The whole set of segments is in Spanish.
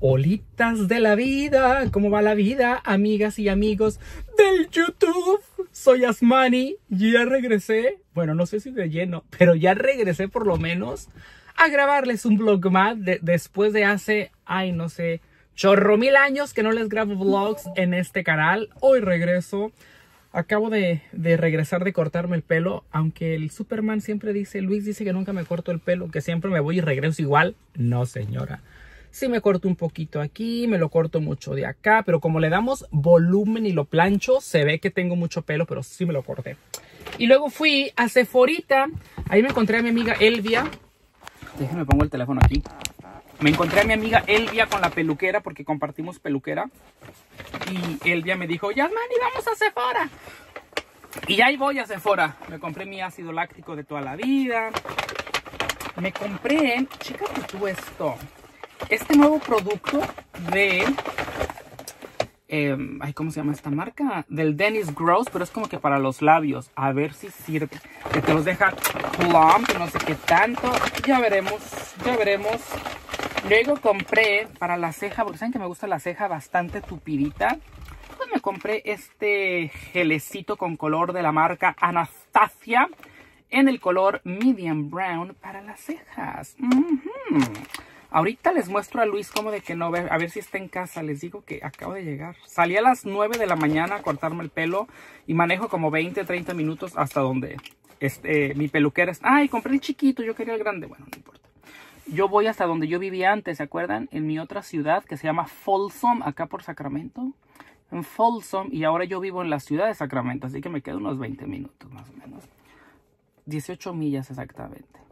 Olitas de la vida, ¿cómo va la vida, amigas y amigos del YouTube? Soy Asmani, ya regresé, bueno, no sé si de lleno, pero ya regresé por lo menos a grabarles un vlog más después de hace, ay, no sé, chorro mil años que no les grabo vlogs en este canal. Hoy regreso. Acabo de, de, regresar de cortarme el pelo, aunque el Superman siempre dice, Luis dice que nunca me corto el pelo, que siempre me voy y regreso igual. No, señora. Sí me corto un poquito aquí, me lo corto mucho de acá, pero como le damos volumen y lo plancho, se ve que tengo mucho pelo, pero sí me lo corté. Y luego fui a Sephorita, ahí me encontré a mi amiga Elvia. Déjenme pongo el teléfono aquí. Me encontré a mi amiga Elvia con la peluquera porque compartimos peluquera. Y Elvia me dijo, ya, vamos a Sephora. Y ahí voy a Sephora. Me compré mi ácido láctico de toda la vida. Me compré, chécate tú esto este nuevo producto de... Eh, ay, ¿cómo se llama esta marca? Del Dennis Gross, pero es como que para los labios. A ver si sirve. Que te los deja plump, no sé qué tanto. Ya veremos, ya veremos. Luego compré para la ceja, porque saben que me gusta la ceja bastante tupidita. Pues me compré este gelecito con color de la marca Anastasia en el color medium brown para las cejas. Ahorita les muestro a Luis cómo de que no a ver si está en casa. Les digo que acabo de llegar. Salí a las 9 de la mañana a cortarme el pelo y manejo como 20, 30 minutos hasta donde este, mi peluquera está. Ay, compré el chiquito, yo quería el grande. Bueno, no importa. Yo voy hasta donde yo vivía antes, ¿se acuerdan? En mi otra ciudad que se llama Folsom, acá por Sacramento. En Folsom, y ahora yo vivo en la ciudad de Sacramento, así que me quedo unos 20 minutos más o menos. 18 millas exactamente.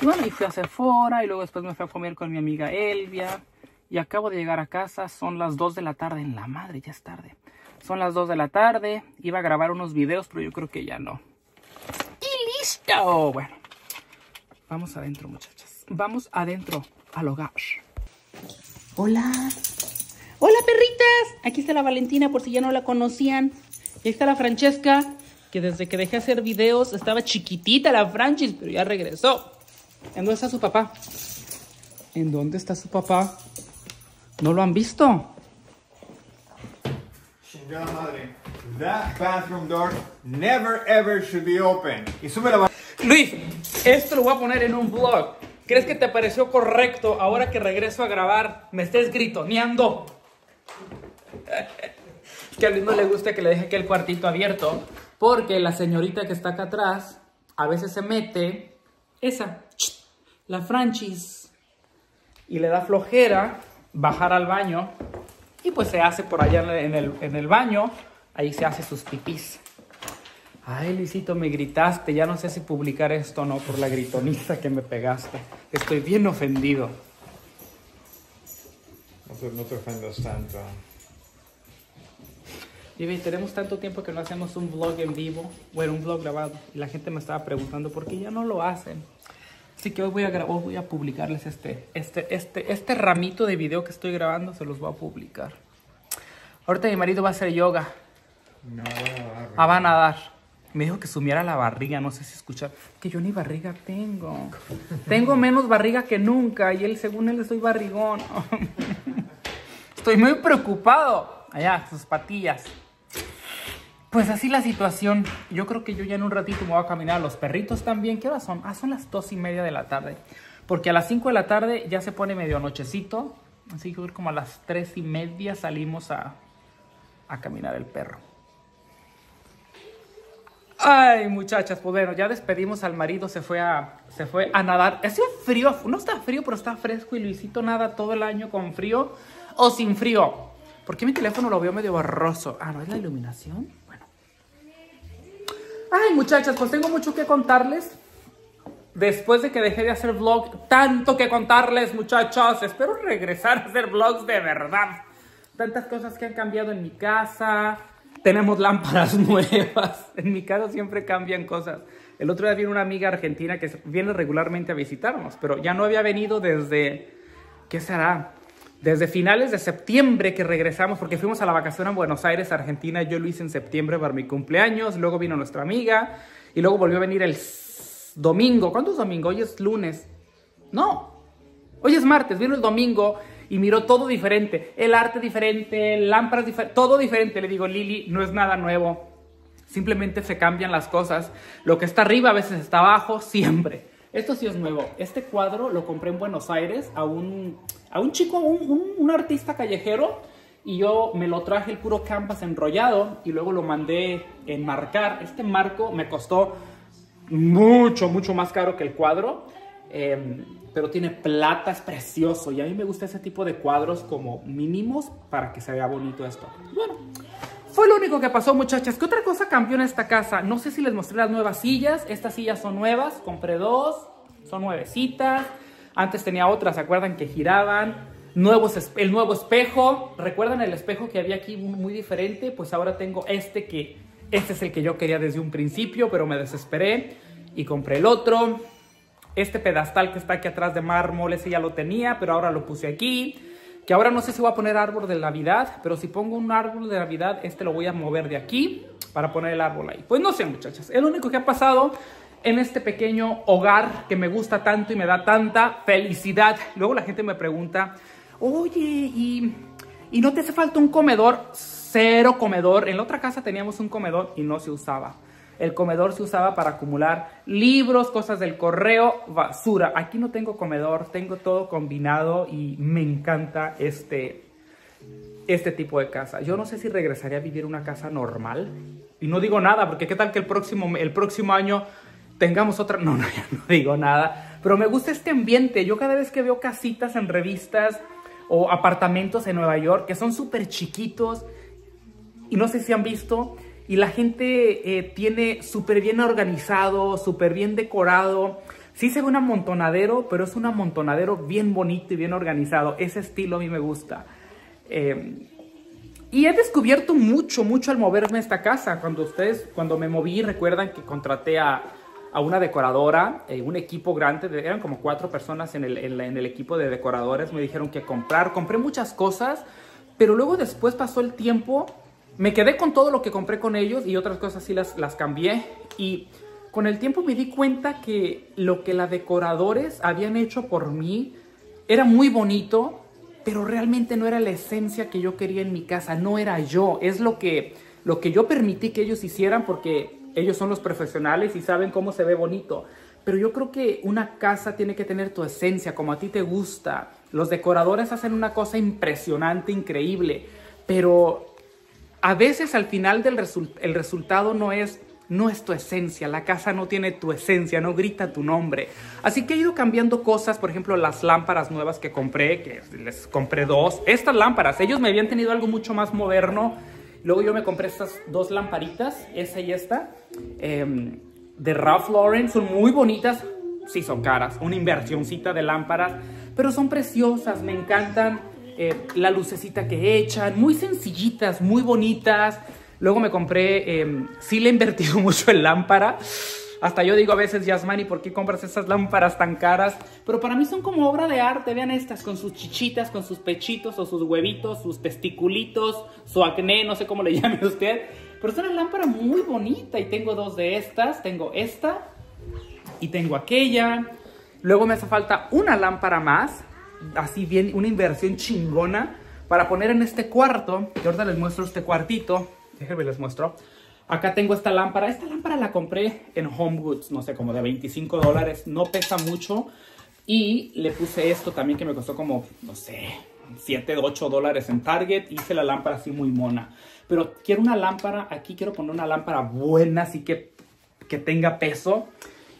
Y bueno, y fui a Sephora y luego después me fui a comer con mi amiga Elvia. Y acabo de llegar a casa, son las 2 de la tarde. En la madre, ya es tarde. Son las 2 de la tarde. Iba a grabar unos videos, pero yo creo que ya no. ¡Y listo! Bueno, vamos adentro, muchachas. Vamos adentro, al hogar. Hola. Hola, perritas. Aquí está la Valentina, por si ya no la conocían. Y ahí está la Francesca, que desde que dejé hacer videos estaba chiquitita la Francis, pero ya regresó. ¿En dónde está su papá? ¿En dónde está su papá? ¿No lo han visto? Chingada madre. That bathroom door never ever should be open. Y sube la Luis, esto lo voy a poner en un vlog. ¿Crees que te pareció correcto ahora que regreso a grabar me estés gritoneando? que a Luis no le gusta que le deje aquí el cuartito abierto porque la señorita que está acá atrás a veces se mete esa la franchise y le da flojera bajar al baño y pues se hace por allá en el, en el baño, ahí se hace sus pipís. Ay, Luisito, me gritaste, ya no sé si publicar esto o no por la gritonista que me pegaste. Estoy bien ofendido. No te, no te ofendas tanto. Y tenemos tanto tiempo que no hacemos un vlog en vivo, bueno, un vlog grabado, y la gente me estaba preguntando por qué ya no lo hacen. Así que hoy voy a, hoy voy a publicarles este, este, este, este ramito de video que estoy grabando, se los voy a publicar. Ahorita mi marido va a hacer yoga. No, ah, va a nadar. Me dijo que sumiera la barriga, no sé si escuchar. Que yo ni barriga tengo. tengo menos barriga que nunca y él, según él, estoy barrigón. estoy muy preocupado. Allá, sus patillas. Pues así la situación. Yo creo que yo ya en un ratito me voy a caminar. Los perritos también. ¿Qué hora son? Ah, son las dos y media de la tarde. Porque a las cinco de la tarde ya se pone medio anochecito. Así que como a las tres y media salimos a, a caminar el perro. Ay, muchachas, pues bueno, ya despedimos al marido, se fue a, se fue a nadar. Hace un frío, no está frío, pero está fresco y Luisito nada todo el año con frío o sin frío. ¿Por qué mi teléfono lo veo medio borroso? Ah, ¿no es la iluminación? Ay, muchachas, pues tengo mucho que contarles. Después de que dejé de hacer vlog, tanto que contarles, muchachos. Espero regresar a hacer vlogs de verdad. Tantas cosas que han cambiado en mi casa. Tenemos lámparas nuevas. En mi casa siempre cambian cosas. El otro día vino una amiga argentina que viene regularmente a visitarnos, pero ya no había venido desde, ¿qué será? Desde finales de septiembre que regresamos, porque fuimos a la vacación a Buenos Aires, Argentina, yo lo hice en septiembre para mi cumpleaños, luego vino nuestra amiga, y luego volvió a venir el domingo. ¿Cuándo es domingo? Hoy es lunes. No, hoy es martes, vino el domingo, y miro todo diferente, el arte diferente, lámparas diferentes, todo diferente. Le digo, Lili, no es nada nuevo, simplemente se cambian las cosas. Lo que está arriba a veces está abajo, siempre. Esto sí es nuevo. Este cuadro lo compré en Buenos Aires a un, a un chico, un, un, artista callejero, y yo me lo traje el puro canvas enrollado y luego lo mandé enmarcar. Este marco me costó mucho, mucho más caro que el cuadro. Em, pero tiene plata, es precioso. Y a mí me gusta ese tipo de cuadros como mínimos para que se vea bonito esto. Bueno, fue lo único que pasó, muchachas. ¿Qué otra cosa cambió en esta casa? No sé si les mostré las nuevas sillas. Estas sillas son nuevas. Compré dos. Son nuevecitas. Antes tenía otras, ¿se acuerdan? Que giraban. Nuevos, el nuevo espejo. ¿Recuerdan el espejo que había aquí muy diferente? Pues ahora tengo este que... Este es el que yo quería desde un principio, pero me desesperé. Y compré el otro. Este pedestal que está aquí atrás de mármol, ese ya lo tenía, pero ahora lo puse aquí. Que ahora no sé si voy a poner árbol de Navidad, pero si pongo un árbol de Navidad, este lo voy a mover de aquí para poner el árbol ahí. Pues no sé, muchachas. Es lo único que ha pasado en este pequeño hogar que me gusta tanto y me da tanta felicidad. Luego la gente me pregunta, oye, ¿y, ¿y no te hace falta un comedor? Cero comedor. En la otra casa teníamos un comedor y no se usaba. El comedor se usaba para acumular libros, cosas del correo, basura. Aquí no tengo comedor, tengo todo combinado y me encanta este, este tipo de casa. Yo no sé si regresaría a vivir una casa normal. Y no digo nada, porque qué tal que el próximo, el próximo año tengamos otra... No, no, no digo nada. Pero me gusta este ambiente. Yo cada vez que veo casitas en revistas o apartamentos en Nueva York que son súper chiquitos y no sé si han visto y la gente eh, tiene súper bien organizado, súper bien decorado. Sí se ve un amontonadero, pero es un amontonadero bien bonito y bien organizado. Ese estilo a mí me gusta. Eh, y he descubierto mucho, mucho al moverme esta casa. Cuando ustedes, cuando me moví, recuerdan que contraté a, a una decoradora, eh, un equipo grande, eran como cuatro personas en el, en, el equipo de decoradores. Me dijeron que comprar, compré muchas cosas, pero luego después pasó el tiempo me quedé con todo lo que compré con ellos y otras cosas sí las, las cambié. Y con el tiempo me di cuenta que lo que las decoradores habían hecho por mí era muy bonito, pero realmente no era la esencia que yo quería en mi casa, no era yo, es lo que, lo que yo permití que ellos hicieran porque ellos son los profesionales y saben cómo se ve bonito. Pero yo creo que una casa tiene que tener tu esencia, como a ti te gusta. Los decoradores hacen una cosa impresionante, increíble, pero a veces al final del el resultado no es, no es tu esencia, la casa no tiene tu esencia, no grita tu nombre. Así que he ido cambiando cosas, por ejemplo, las lámparas nuevas que compré, que les compré dos. Estas lámparas, ellos me habían tenido algo mucho más moderno. Luego yo me compré estas dos lamparitas, esa y esta, em, de Ralph Lauren, son muy bonitas. Sí, son caras, una inversioncita de lámparas, pero son preciosas, me encantan eh, la lucecita que echan, muy sencillitas, muy bonitas. Luego me compré, eh, sí le he invertido mucho en lámpara. Hasta yo digo a veces, Yasmani, ¿por qué compras esas lámparas tan caras? Pero para mí son como obra de arte. Vean estas, con sus chichitas, con sus pechitos o sus huevitos, sus testiculitos, su acné, no sé cómo le llame usted. Pero es una lámpara muy bonita y tengo dos de estas. Tengo esta y tengo aquella. Luego me hace falta una lámpara más así bien, una inversión chingona para poner en este cuarto, que ahorita les muestro este cuartito, déjenme les muestro. Acá tengo esta lámpara, esta lámpara la compré en Home Goods, no sé, como de 25 dólares, no pesa mucho. Y le puse esto también que me costó como, no sé, 7, 8 dólares en Target. Hice la lámpara así muy mona. Pero quiero una lámpara, aquí quiero poner una lámpara buena, así que, que tenga peso.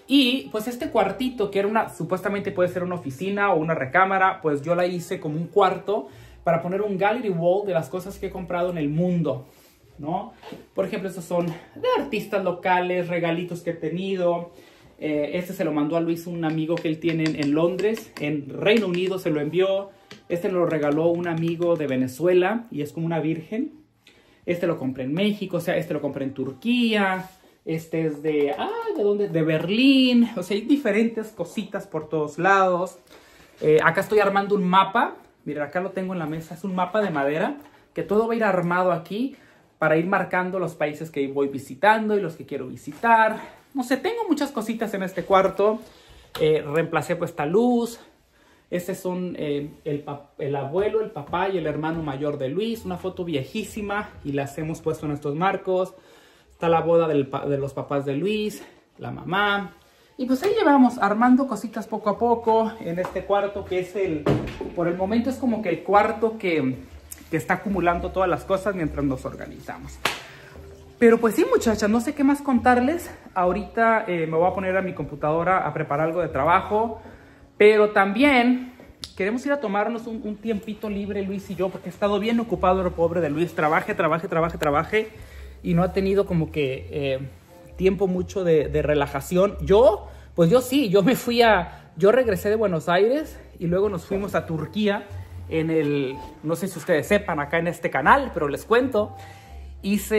Y pues este cuartito, que era una, supuestamente puede ser una oficina o una recámara, pues yo la hice como un cuarto para poner un gallery wall de las cosas que he comprado en el mundo, ¿no? Por ejemplo, estos son de artistas locales, regalitos que he tenido. Eh, este se lo mandó a Luis, un amigo que él tiene en Londres, en Reino Unido se lo envió. Este lo regaló un amigo de Venezuela y es como una virgen. Este lo compré en México, o sea, este lo compré en Turquía. Este es de, ah, ¿de dónde? De Berlín. O sea, hay diferentes cositas por todos lados. Eh, acá estoy armando un mapa. Mira, acá lo tengo en la mesa. Es un mapa de madera que todo va a ir armado aquí para ir marcando los países que voy visitando y los que quiero visitar. No sé, tengo muchas cositas en este cuarto. Eh, reemplacé pues esta luz. Estos son eh, el, el, abuelo, el papá y el hermano mayor de Luis. Una foto viejísima y las hemos puesto en estos marcos. Está la boda de los papás de Luis, la mamá. Y pues ahí llevamos armando cositas poco a poco en este cuarto que es el, por el momento es como que el cuarto que, que está acumulando todas las cosas mientras nos organizamos. Pero pues sí, muchachas, no sé qué más contarles. Ahorita eh, me voy a poner a mi computadora a preparar algo de trabajo. Pero también queremos ir a tomarnos un, tiempito libre, Luis y yo, porque he estado bien ocupado el pobre de Luis. Trabaje, trabaje, trabaje, trabaje. Y no ha tenido como que eh, tiempo mucho de, de relajación. Yo, pues yo sí, yo me fui a... Yo regresé de Buenos Aires y luego nos fuimos a Turquía en el... No sé si ustedes sepan acá en este canal, pero les cuento hice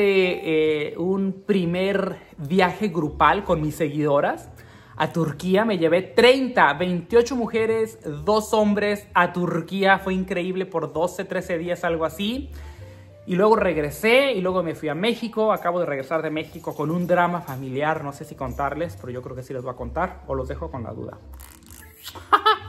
eh, un primer viaje grupal con mis seguidoras a Turquía. Me llevé 30, 28 mujeres, dos hombres a Turquía. Fue increíble por 12, 13 días, algo así. Y luego regresé y luego me fui a México. Acabo de regresar de México con un drama familiar. No sé si contarles, pero yo creo que sí les voy a contar o los dejo con la duda.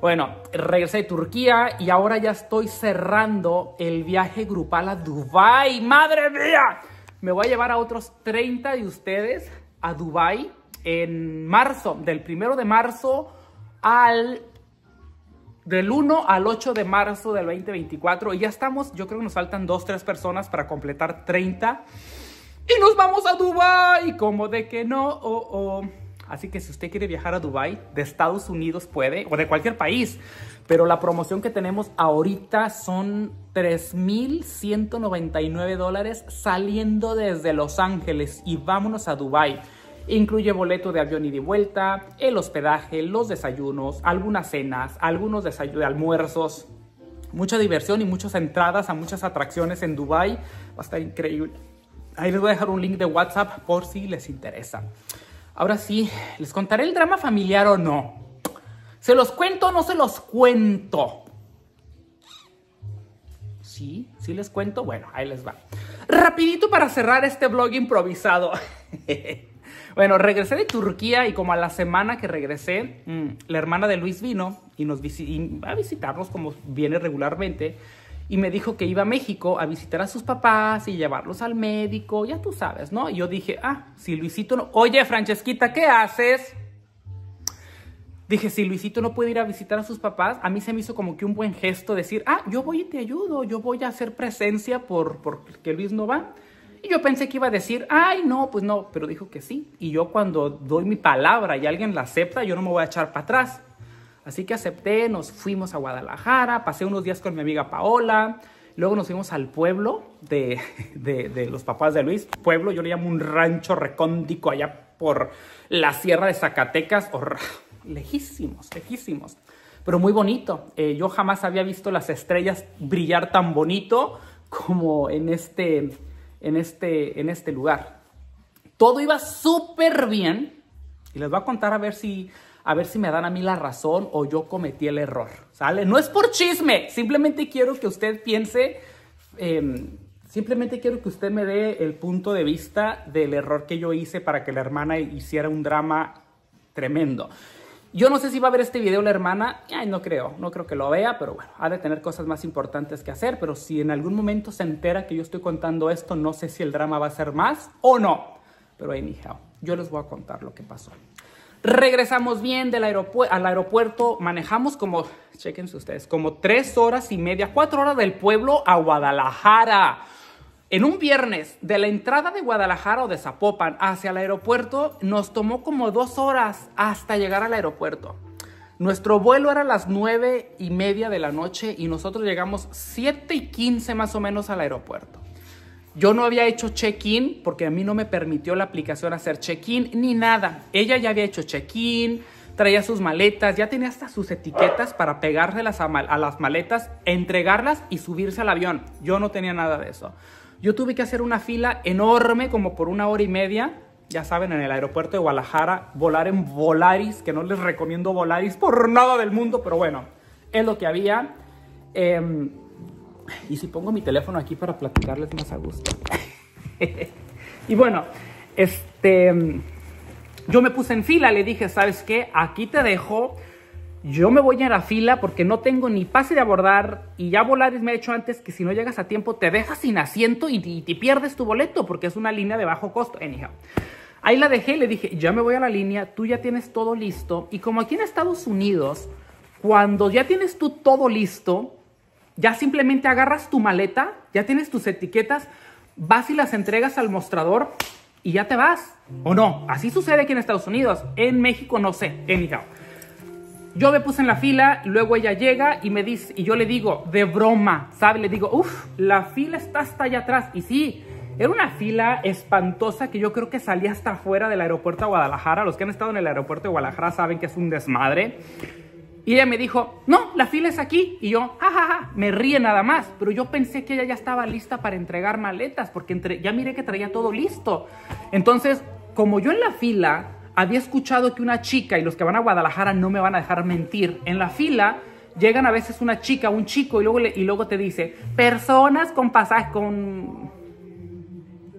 Bueno, regresé de Turquía y ahora ya estoy cerrando el viaje grupal a Dubai. ¡Madre mía! Me voy a llevar a otros 30 de ustedes a Dubai en marzo, del primero de marzo al del 1 al 8 de marzo del 2024 y ya estamos, yo creo que nos faltan 2, 3 personas para completar 30 y nos vamos a Dubai, como de que no, oh, oh. Así que si usted quiere viajar a Dubai, de Estados Unidos puede, o de cualquier país. Pero la promoción que tenemos ahorita son 3.199 dólares saliendo desde Los Ángeles y vámonos a Dubai. Incluye boleto de avión y de vuelta, el hospedaje, los desayunos, algunas cenas, algunos desayunos, almuerzos, mucha diversión y muchas entradas a muchas atracciones en Dubai. Va a estar increíble. Ahí les voy a dejar un link de WhatsApp por si les interesa. Ahora sí, ¿les contaré el drama familiar o no? ¿Se los cuento o no se los cuento? ¿Sí? ¿Sí les cuento? Bueno, ahí les va. Rapidito para cerrar este blog improvisado. bueno, regresé de Turquía y como a la semana que regresé, mm, la hermana de Luis vino y nos a visitarnos como viene regularmente y me dijo que iba a México a visitar a sus papás y llevarlos al médico, ya tú sabes, ¿no? Y yo dije, ah, si Luisito no... Oye, Francesquita, ¿qué haces? Dije, si Luisito no puede ir a visitar a sus papás, a mí se me hizo como que un buen gesto decir, ah, yo voy y te ayudo, yo voy a hacer presencia por porque Luis no va. Y yo pensé que iba a decir, ay, no, pues no, pero dijo que sí. Y yo cuando doy mi palabra y alguien la acepta, yo no me voy a echar para atrás. Así que acepté, nos fuimos a Guadalajara, pasé unos días con mi amiga Paola, luego nos fuimos al pueblo de, los papás de Luis. Pueblo, yo le llamo un rancho recóndico allá por la sierra de Zacatecas, lejísimos, lejísimos, pero muy bonito. Eh, yo jamás había visto las estrellas brillar tan bonito como en este, en este, en este lugar. Todo iba súper bien y les voy a contar a ver si a ver si me dan a mí la razón o yo cometí el error, ¿sale? No es por chisme, simplemente quiero que usted piense, em, simplemente quiero que usted me dé el punto de vista del error que yo hice para que la hermana hiciera un drama tremendo. Yo no sé si va a ver este video la hermana, ay, no creo, no creo que lo vea, pero bueno, ha de tener cosas más importantes que hacer, pero si en algún momento se entera que yo estoy contando esto, no sé si el drama va a ser más o no, pero anyhow, yo les voy a contar lo que pasó. Regresamos bien del aeropuerto, al aeropuerto, manejamos como, chequense ustedes, como tres horas y media, cuatro horas del pueblo a Guadalajara. En un viernes, de la entrada de Guadalajara o de Zapopan hacia el aeropuerto, nos tomó como dos horas hasta llegar al aeropuerto. Nuestro vuelo era a las nueve y media de la noche y nosotros llegamos siete y quince más o menos al aeropuerto. Yo no había hecho check-in porque a mí no me permitió la aplicación hacer check-in ni nada. Ella ya había hecho check-in, traía sus maletas, ya tenía hasta sus etiquetas para pegárselas a, a las maletas, entregarlas y subirse al avión. Yo no tenía nada de eso. Yo tuve que hacer una fila enorme como por una hora y media, ya saben, en el aeropuerto de Guadalajara, volar en Volaris, que no les recomiendo Volaris por nada del mundo, pero bueno, es lo que había. Eh, y si pongo mi teléfono aquí para platicarles más a gusto. y bueno, este, yo me puse en fila, le dije, ¿sabes qué? Aquí te dejo yo me voy a la fila porque no tengo ni pase de abordar y ya Volaris me ha hecho antes que si no llegas a tiempo te dejas sin asiento y, y, y pierdes tu boleto porque es una línea de bajo costo. Anyhow. Ahí la dejé y le dije, ya me voy a la línea, tú ya tienes todo listo. Y como aquí en Estados Unidos, cuando ya tienes tú todo listo, ya simplemente agarras tu maleta, ya tienes tus etiquetas, vas y las entregas al mostrador y ya te vas. ¿O no? Así sucede aquí en Estados Unidos. En México no sé. Anyhow. Yo me puse en la fila, luego ella llega y me dice, y yo le digo, de broma, ¿sabe? Le digo, uff, la fila está hasta allá atrás. Y sí, era una fila espantosa que yo creo que salía hasta afuera del aeropuerto de Guadalajara. Los que han estado en el aeropuerto de Guadalajara saben que es un desmadre. Y ella me dijo, no, la fila es aquí. Y yo, jajaja, me ríe nada más. Pero yo pensé que ella ya estaba lista para entregar maletas, porque entre, ya miré que traía todo listo. Entonces, como yo en la fila había escuchado que una chica, y los que van a Guadalajara no me van a dejar mentir, en la fila llegan a veces una chica, un chico, y luego, y luego te dice, personas con pasaje, con,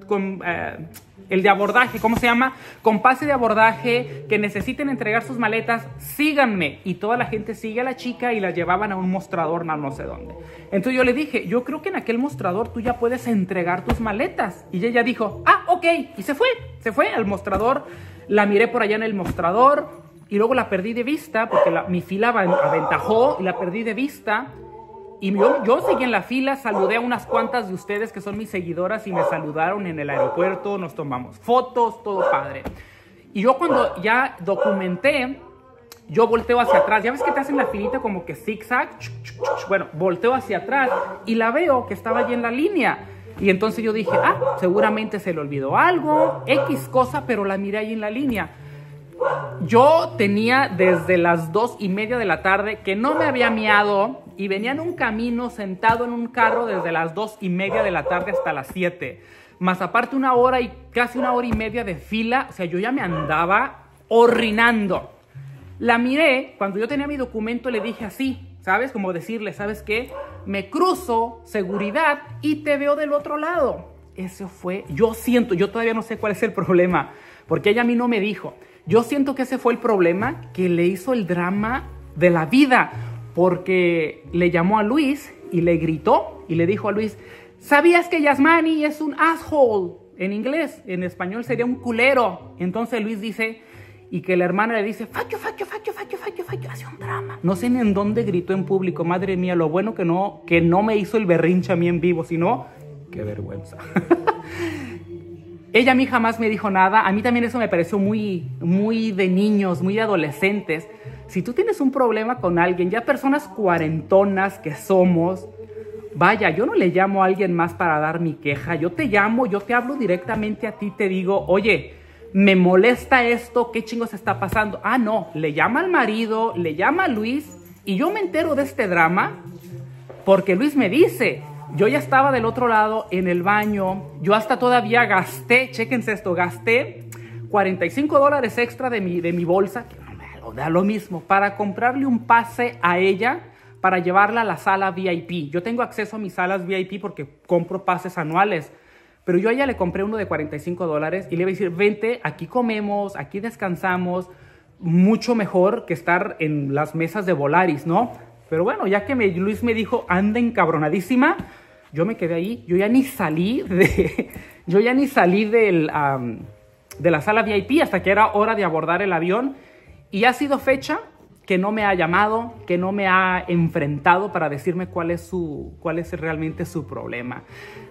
con eh, el de abordaje, ¿cómo se llama? Con pase de abordaje, que necesiten entregar sus maletas, síganme. Y toda la gente sigue a la chica y la llevaban a un mostrador, no, no sé dónde. Entonces yo le dije, yo creo que en aquel mostrador tú ya puedes entregar tus maletas. Y ella dijo, ah, ok. Y se fue, se fue al mostrador. La miré por allá en el mostrador y luego la perdí de vista porque la, mi fila aventajó y la perdí de vista. Y yo, yo seguí en la fila, saludé a unas cuantas de ustedes que son mis seguidoras y me saludaron en el aeropuerto, nos tomamos fotos, todo padre. Y yo cuando ya documenté, yo volteo hacia atrás. Ya ves que te hacen la filita como que zigzag. Bueno, volteo hacia atrás y la veo que estaba allí en la línea. Y entonces yo dije, ah, seguramente se le olvidó algo, X cosa, pero la miré ahí en la línea. Yo tenía desde las dos y media de la tarde que no me había miado y venía en un camino sentado en un carro desde las dos y media de la tarde hasta las siete. Más aparte una hora y casi una hora y media de fila, o sea, yo ya me andaba orinando. La miré, cuando yo tenía mi documento le dije así, ¿sabes? Como decirle, ¿sabes qué? Me cruzo seguridad y te veo del otro lado. Eso fue, yo siento, yo todavía no sé cuál es el problema, porque ella a mí no me dijo. Yo siento que ese fue el problema que le hizo el drama de la vida, porque le llamó a Luis y le gritó y le dijo a Luis, ¿sabías que Yasmani es un asshole? En inglés, en español sería un culero. Entonces Luis dice, y que la hermana le dice, facho, facho, facho, facho, facho, facho, hace un drama. No sé ni en dónde gritó en público, madre mía, lo bueno que no, que no me hizo el berrinche a mí en vivo, sino, qué vergüenza. Ella a mí jamás me dijo nada, a mí también eso me pareció muy, muy de niños, muy de adolescentes. Si tú tienes un problema con alguien, ya personas cuarentonas que somos, vaya, yo no le llamo a alguien más para dar mi queja, yo te llamo, yo te hablo directamente a ti, te digo, oye, me molesta esto, ¿qué chingos está pasando? Ah, no, le llama al marido, le llama a Luis y yo me entero de este drama porque Luis me dice, yo ya estaba del otro lado en el baño, yo hasta todavía gasté, chéquense esto, gasté 45 dólares extra de mi, de mi bolsa, que no me da lo mismo, para comprarle un pase a ella para llevarla a la sala VIP. Yo tengo acceso a mis salas VIP porque compro pases anuales. Pero yo a ella le compré uno de 45 dólares y le iba a decir, vente, aquí comemos, aquí descansamos, mucho mejor que estar en las mesas de Volaris, ¿no? Pero bueno, ya que Luis me dijo, anda encabronadísima, yo me quedé ahí, yo ya ni salí de, yo ya ni salí del, de la sala VIP hasta que era hora de abordar el avión y ha sido fecha que no me ha llamado, que no me ha enfrentado para decirme cuál es, su, cuál es realmente su problema.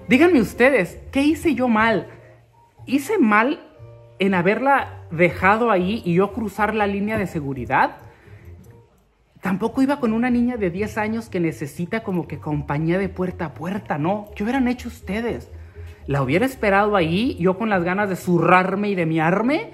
Díganme ustedes, ¿qué hice yo mal? ¿Hice mal en haberla dejado ahí y yo cruzar la línea de seguridad? Tampoco iba con una niña de 10 años que necesita como que compañía de puerta a puerta, ¿no? ¿Qué hubieran hecho ustedes? ¿La hubiera esperado ahí, yo con las ganas de zurrarme y de miarme?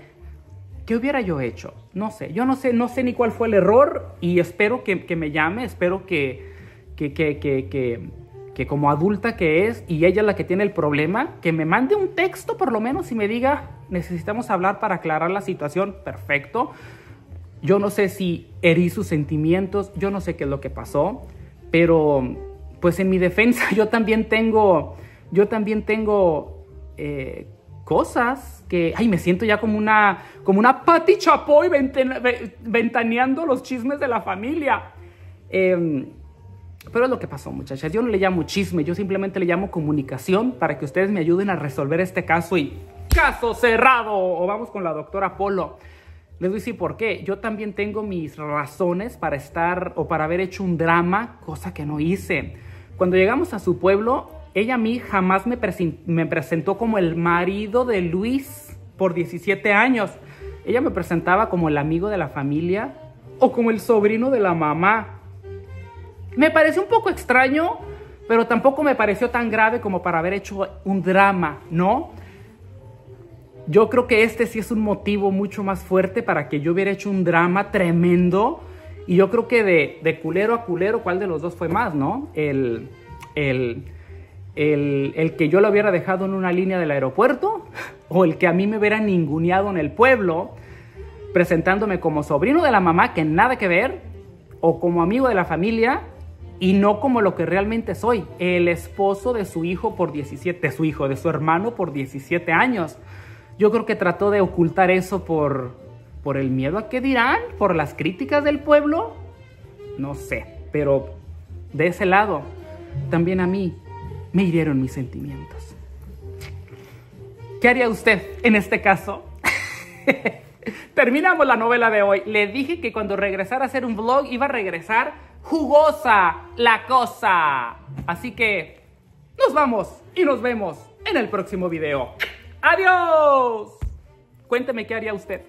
¿Qué hubiera yo hecho? No sé, yo no sé, no sé ni cuál fue el error y espero que, que me llame, espero que, que, que, que, que como adulta que es y ella la que tiene el problema, que me mande un texto por lo menos y me diga, necesitamos hablar para aclarar la situación, perfecto. Yo no sé si herí sus sentimientos, yo no sé qué es lo que pasó, pero pues en mi defensa yo también tengo, yo también tengo eh, cosas que, ay, me siento ya como una, como una Patti Chapoy ventaneando los chismes de la familia. Em, pero es lo que pasó, muchachas. Yo no le llamo chisme, yo simplemente le llamo comunicación para que ustedes me ayuden a resolver este caso y caso cerrado. O vamos con la doctora Polo. Les voy a decir por qué. Yo también tengo mis razones para estar o para haber hecho un drama, cosa que no hice. Cuando llegamos a su pueblo, ella a mí jamás me, me presentó como el marido de Luis por 17 años. Ella me presentaba como el amigo de la familia o como el sobrino de la mamá. Me pareció un poco extraño, pero tampoco me pareció tan grave como para haber hecho un drama, ¿no? Yo creo que este sí es un motivo mucho más fuerte para que yo hubiera hecho un drama tremendo. Y yo creo que de, culero a culero, ¿cuál de los dos fue más, no? El, el, el, el, que yo lo hubiera dejado en una línea del aeropuerto o el que a mí me hubiera ninguneado en el pueblo presentándome como sobrino de la mamá que nada que ver o como amigo de la familia y no como lo que realmente soy, el esposo de su hijo por 17, de su hijo, de su hermano por 17 años. Yo creo que trató de ocultar eso por, por el miedo a qué dirán, por las críticas del pueblo, no sé, pero de ese lado también a mí me hirieron mis sentimientos. ¿Qué haría usted en este caso? Terminamos la novela de hoy. Le dije que cuando regresara a hacer un vlog iba a regresar jugosa la cosa. Así que nos vamos y nos vemos en el próximo video. ¡Adiós! Cuénteme qué haría usted.